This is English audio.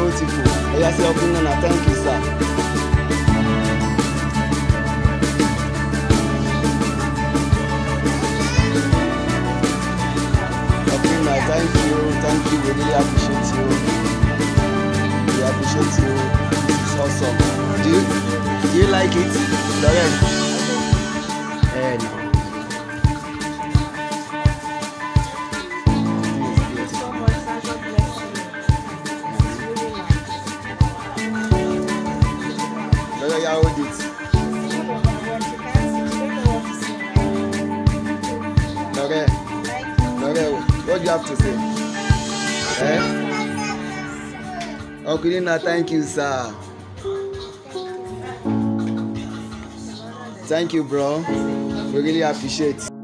beautiful. Oya say ọkùnrin náà thank you sir. ọkùnrin thank you thank you we really appreciate you. We appreciate you. It's awesome. Do you do you like it? Ẹ nà. Yà hold it. Lọ́rẹ́. Lọ́rẹ́ what do you have to say? Eh? ọkùnrin náà thank you sir. Thank you bro. We really appreciate.